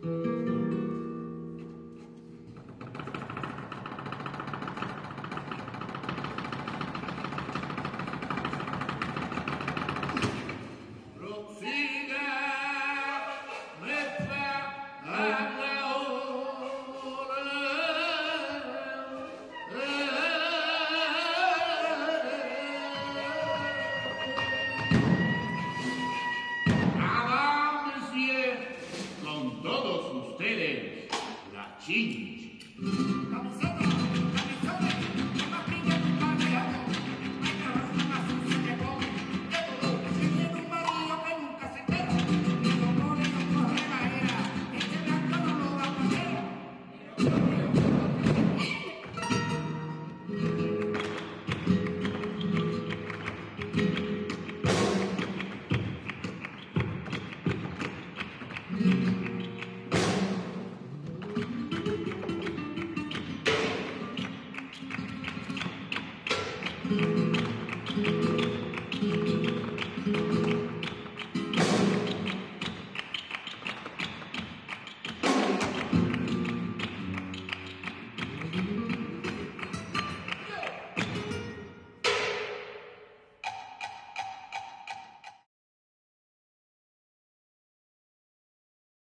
Prosiga la Thank